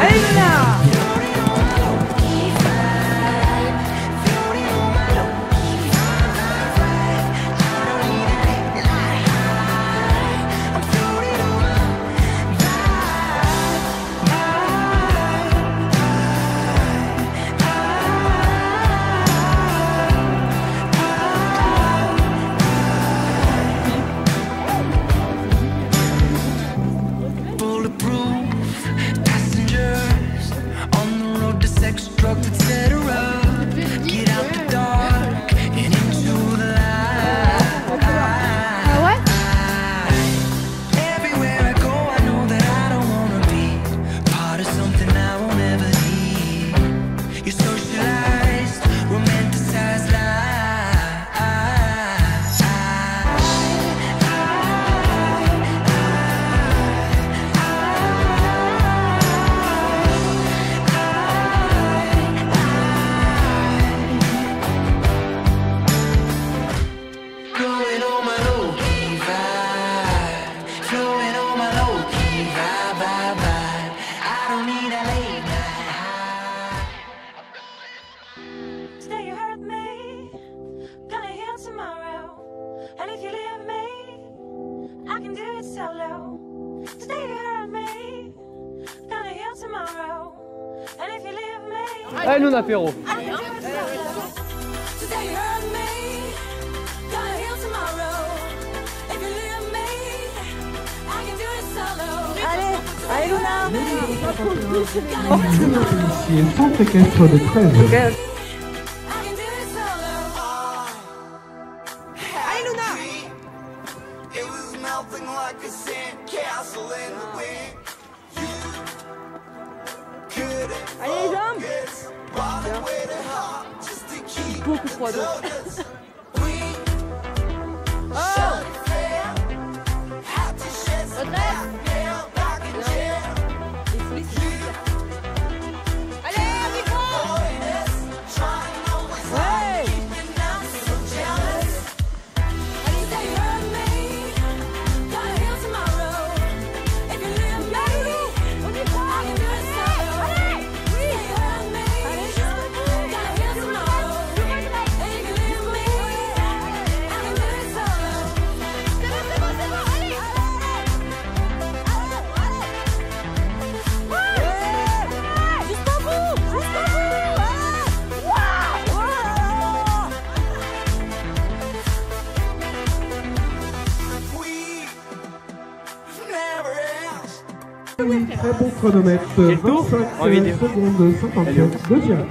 Amen. sex, drugs, Allez, nous, un apéro. Allez, Allez, Luna. Ici, Allez, Luna. pouco fora. Très bon chronomètre. 25 secondes 59 de direction.